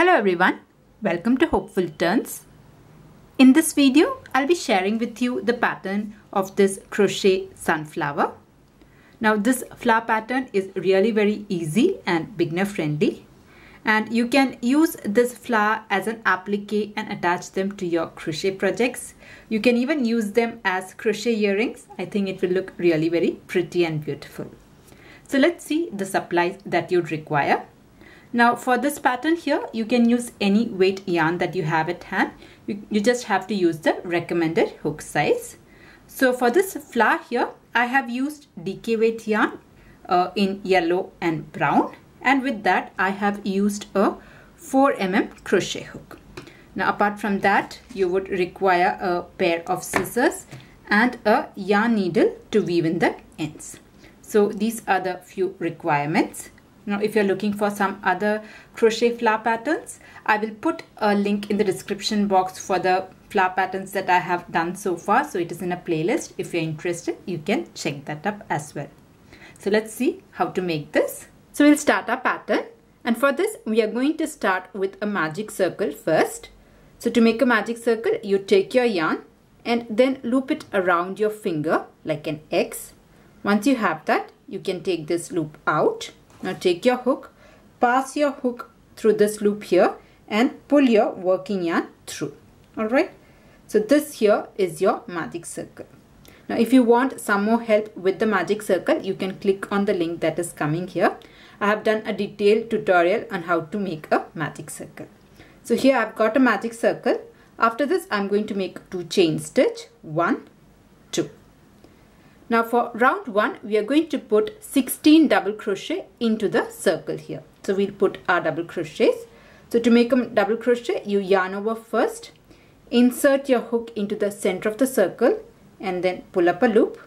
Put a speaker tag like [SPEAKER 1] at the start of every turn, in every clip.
[SPEAKER 1] Hello everyone, welcome to Hopeful Turns. In this video, I'll be sharing with you the pattern of this crochet sunflower. Now this flower pattern is really very easy and beginner friendly and you can use this flower as an applique and attach them to your crochet projects. You can even use them as crochet earrings. I think it will look really very pretty and beautiful. So let's see the supplies that you'd require. Now for this pattern here, you can use any weight yarn that you have at hand. You, you just have to use the recommended hook size. So for this flower here, I have used DK weight yarn uh, in yellow and brown and with that I have used a 4 mm crochet hook. Now apart from that you would require a pair of scissors and a yarn needle to weave in the ends. So these are the few requirements. Now if you're looking for some other crochet flower patterns, I will put a link in the description box for the flower patterns that I have done so far. So it is in a playlist. If you're interested, you can check that up as well. So let's see how to make this. So we'll start our pattern and for this we are going to start with a magic circle first. So to make a magic circle you take your yarn and then loop it around your finger like an X. Once you have that you can take this loop out. Now take your hook, pass your hook through this loop here and pull your working yarn through. Alright. So this here is your magic circle. Now if you want some more help with the magic circle you can click on the link that is coming here I have done a detailed tutorial on how to make a magic circle. So here I've got a magic circle. After this I'm going to make two chain stitch. One. Now for round one we are going to put 16 double crochet into the circle here. So we'll put our double crochets. So to make a double crochet you yarn over first. Insert your hook into the center of the circle and then pull up a loop.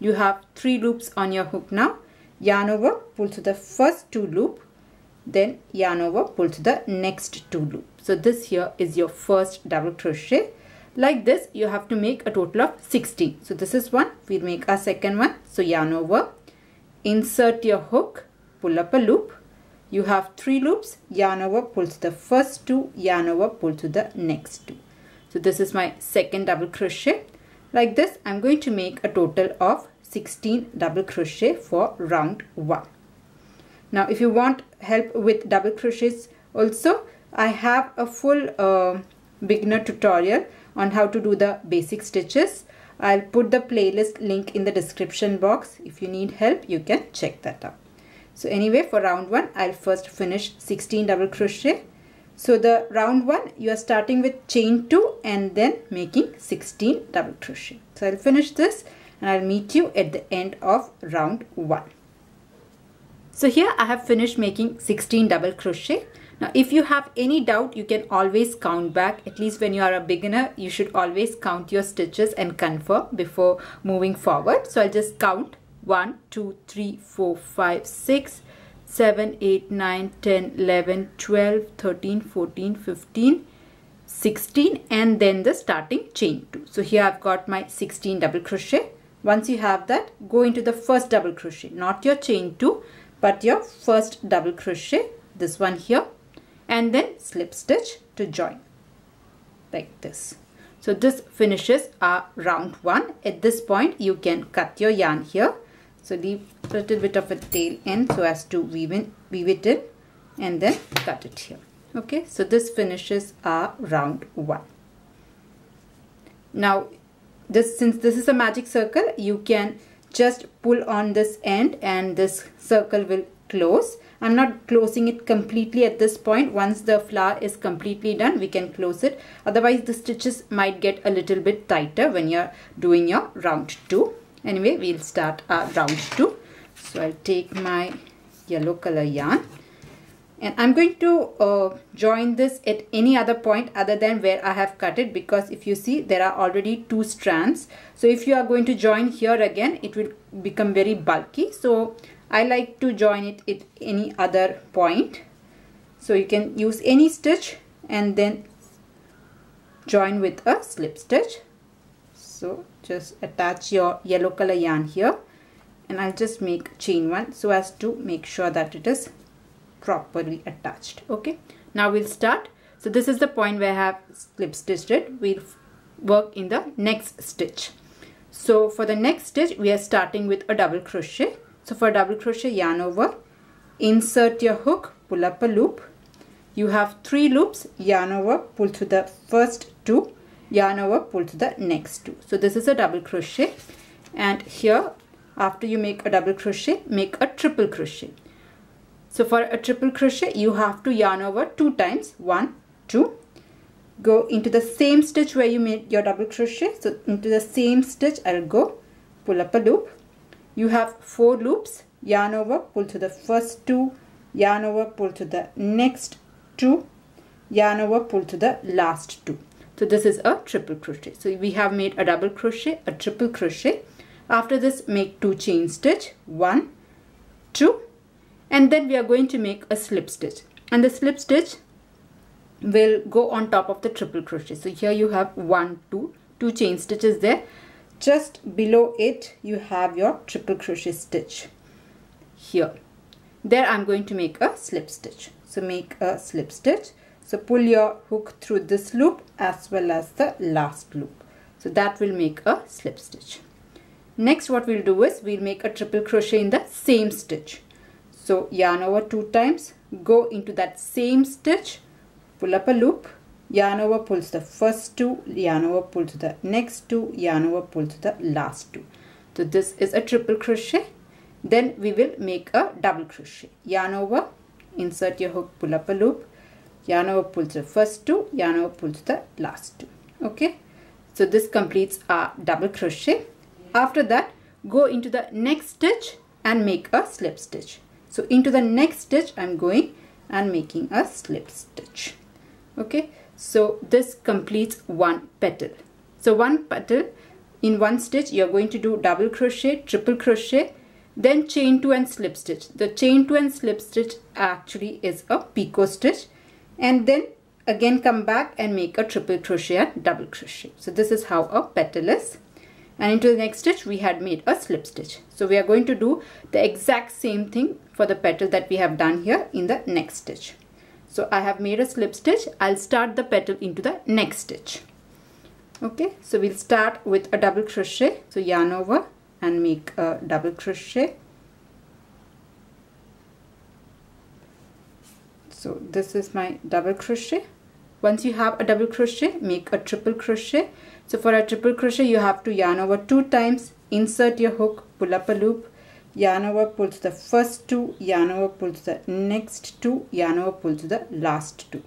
[SPEAKER 1] You have three loops on your hook now yarn over pull to the first two loop then yarn over pull to the next two loop so this here is your first double crochet like this you have to make a total of 16 so this is one. We'll make a second one. So yarn over. Insert your hook. Pull up a loop. You have three loops. Yarn over pull to the first two. Yarn over pull to the next two. So this is my second double crochet. Like this i'm going to make a total of 16 double crochet for round 1. Now if you want help with double crochets also I have a full uh, beginner tutorial on how to do the basic stitches. I'll put the playlist link in the description box. If you need help you can check that out. So anyway for round 1 I'll first finish 16 double crochet. So the round 1 you are starting with chain 2 and then making 16 double crochet. So I'll finish this and I'll meet you at the end of round 1. So here I have finished making 16 double crochet. Now if you have any doubt you can always count back. At least when you are a beginner you should always count your stitches and confirm before moving forward. So I'll just count. 1, 2, 3, 4, 5, 6, 7, 8, 9, 10, 11, 12, 13, 14, 15, 16 and then the starting chain 2. So here I've got my 16 double crochet. Once you have that, go into the first double crochet, not your chain 2, but your first double crochet, this one here, and then slip stitch to join, like this. So this finishes our round 1. At this point, you can cut your yarn here. So leave a little bit of a tail end so as to weave, in, weave it in and then cut it here. Okay, so this finishes our round 1. Now this since this is a magic circle you can just pull on this end and this circle will close. I'm not closing it completely at this point. Once the flower is completely done we can close it. Otherwise the stitches might get a little bit tighter when you're doing your round 2 anyway we'll start our round 2 so I'll take my yellow color yarn. And I'm going to uh, join this at any other point other than where I have cut it because if you see there are already two strands. So if you are going to join here again it will become very bulky. So I like to join it at any other point. So you can use any stitch and then join with a slip stitch. So just attach your yellow color yarn here. And I'll just make chain one so as to make sure that it is properly attached. Okay? Now we'll start. So this is the point where I have slip stitched. It we'll work in the next stitch. So for the next stitch we are starting with a double crochet so for double crochet yarn over. Insert your hook pull up a loop. You have three loops yarn over pull to the first two yarn over pull to the next two. So this is a double crochet. And here after you make a double crochet make a triple crochet. So for a triple crochet you have to yarn over two times. One two. Go into the same stitch where you made your double crochet. So into the same stitch I'll go pull up a loop you have four loops yarn over pull to the first two yarn over pull to the next two yarn over pull to the last two so this is a triple crochet. So we have made a double crochet, a triple crochet. After this make two chain stitch, one, two, and then we are going to make a slip stitch. And the slip stitch will go on top of the triple crochet. So here you have one, two, two chain stitches there. Just below it you have your triple crochet stitch here. There I'm going to make a slip stitch. So make a slip stitch so pull your hook through this loop as well as the last loop. So that will make a slip stitch. Next what we'll do is we'll make a triple crochet in the same stitch. So yarn over two times, go into that same stitch, pull up a loop, yarn over pulls the first two, yarn over pull to the next two, yarn over pull to the last two. So this is a triple crochet. Then we will make a double crochet. Yarn over, insert your hook, pull up a loop, yarn over pull to the first two yarn over pull to the last two. Okay? So this completes our double crochet. After that go into the next stitch and make a slip stitch. So into the next stitch i'm going and making a slip stitch. Okay so this completes one petal so one petal in one stitch you're going to do double crochet triple crochet then chain two and slip stitch the chain two and slip stitch actually is a picot stitch and then again come back and make a triple crochet and double crochet. So this is how a petal is. And into the next stitch we had made a slip stitch. So we are going to do the exact same thing for the petal that we have done here in the next stitch. So I have made a slip stitch. I'll start the petal into the next stitch. Okay, so we'll start with a double crochet. So yarn over and make a double crochet so this is my double crochet once you have a double crochet make a triple crochet so for a triple crochet you have to yarn over two times insert your hook pull up a loop yarn over pull to the first two yarn over pull to the next two yarn over pull to the last two.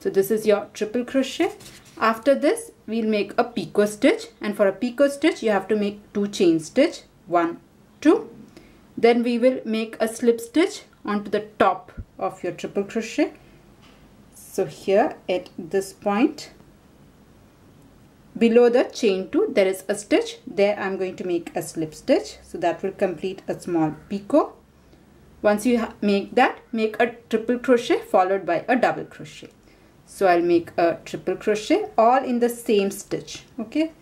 [SPEAKER 1] So this is your triple crochet. After this we'll make a picot stitch. And for a picot stitch you have to make two chain stitch. One two. Then we will make a slip stitch onto the top of your triple crochet. So here at this point below the chain 2 there is a stitch. There I'm going to make a slip stitch. So that will complete a small picot. Once you make that make a triple crochet followed by a double crochet. So I'll make a triple crochet all in the same stitch okay?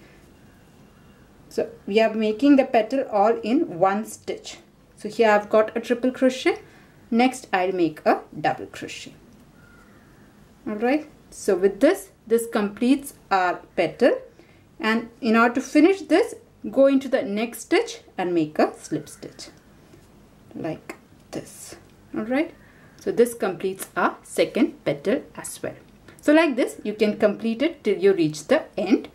[SPEAKER 1] So we are making the petal all in one stitch. So here I've got a triple crochet. Next I'll make a double crochet. Alright so with this this completes our petal and in order to finish this go into the next stitch and make a slip stitch. Like this. Alright? So this completes our second petal as well. So like this you can complete it till you reach the end.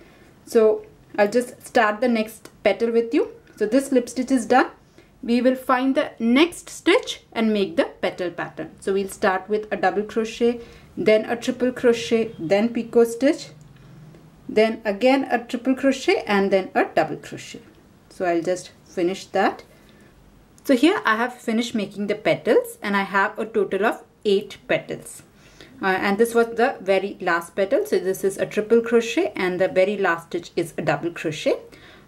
[SPEAKER 1] So I'll just start the next petal with you. So this slip stitch is done. We will find the next stitch and make the petal pattern. So we'll start with a double crochet, then a triple crochet, then picot stitch, then again a triple crochet and then a double crochet. So I'll just finish that. So here I have finished making the petals and I have a total of 8 petals. Uh, and this was the very last petal. So this is a triple crochet and the very last stitch is a double crochet.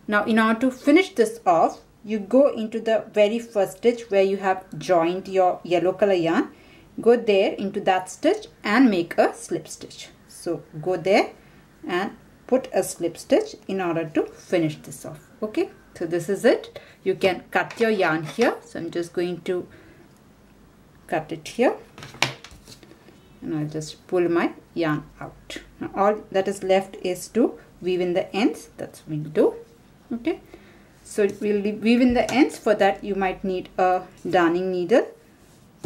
[SPEAKER 1] Now in order to finish this off, you go into the very first stitch where you have joined your yellow color yarn go there into that stitch and make a slip stitch so go there and put a slip stitch in order to finish this off okay? So this is it. You can cut your yarn here. So i'm just going to cut it here. And I'll just pull my yarn out. Now all that is left is to weave in the ends. That's what we'll do okay? So we'll weave in the ends. For that you might need a darning needle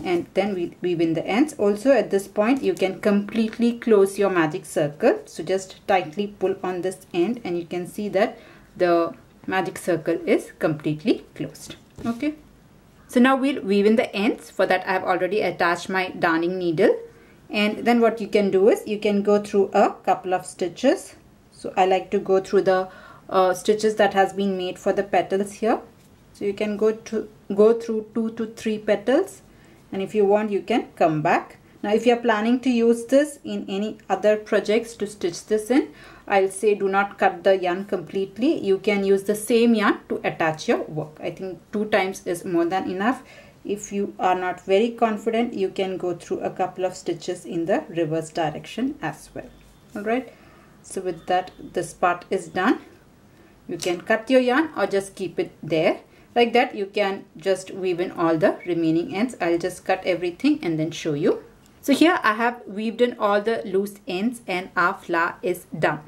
[SPEAKER 1] and then we weave in the ends. Also at this point you can completely close your magic circle. So just tightly pull on this end and you can see that the magic circle is completely closed. Okay? So now we'll weave in the ends. For that I've already attached my darning needle. And then what you can do is you can go through a couple of stitches. So I like to go through the uh, stitches that has been made for the petals here. So you can go to go through two to three petals and if you want you can come back. Now if you are planning to use this in any other projects to stitch this in I'll say do not cut the yarn completely. You can use the same yarn to attach your work. I think two times is more than enough. If you are not very confident you can go through a couple of stitches in the reverse direction as well. Alright so with that this part is done. You can cut your yarn or just keep it there like that you can just weave in all the remaining ends. I'll just cut everything and then show you. So here I have weaved in all the loose ends and our flower is done.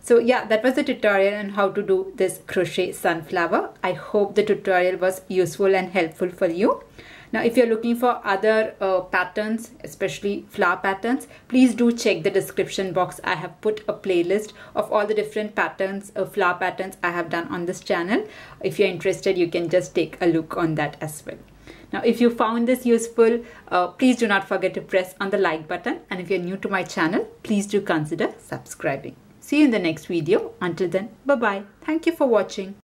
[SPEAKER 1] So yeah that was the tutorial on how to do this crochet sunflower. I hope the tutorial was useful and helpful for you now, if you're looking for other uh, patterns, especially flower patterns, please do check the description box. I have put a playlist of all the different patterns, uh, flower patterns I have done on this channel. If you're interested, you can just take a look on that as well. Now, if you found this useful, uh, please do not forget to press on the like button. And if you're new to my channel, please do consider subscribing. See you in the next video. Until then, bye-bye. Thank you for watching.